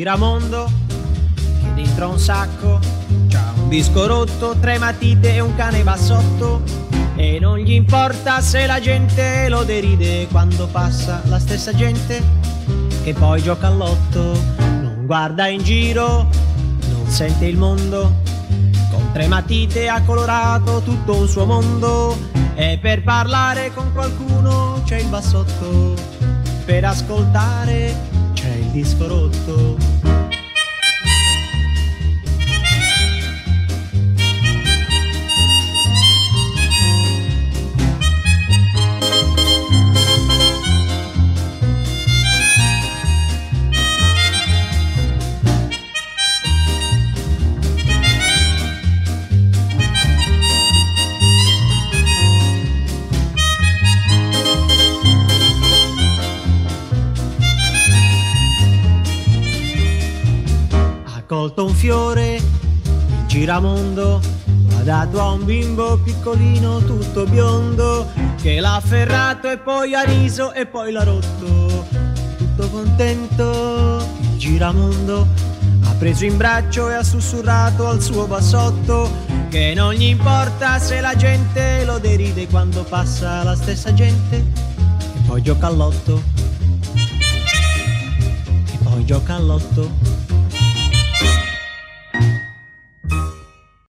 giramondo che dentro un sacco c'ha un disco rotto, tre matite e un cane bassotto. E non gli importa se la gente lo deride quando passa la stessa gente che poi gioca all'otto, non guarda in giro, non sente il mondo, con tre matite ha colorato tutto un suo mondo e per parlare con qualcuno c'è il bassotto, per ascoltare disco rotto. Colto un fiore, il giramondo, l'ha dato a un bimbo piccolino tutto biondo, che l'ha afferrato e poi ha riso e poi l'ha rotto. Tutto contento, il giramondo ha preso in braccio e ha sussurrato al suo bassotto che non gli importa se la gente lo deride quando passa la stessa gente. E poi gioca all'otto e poi gioca all'otto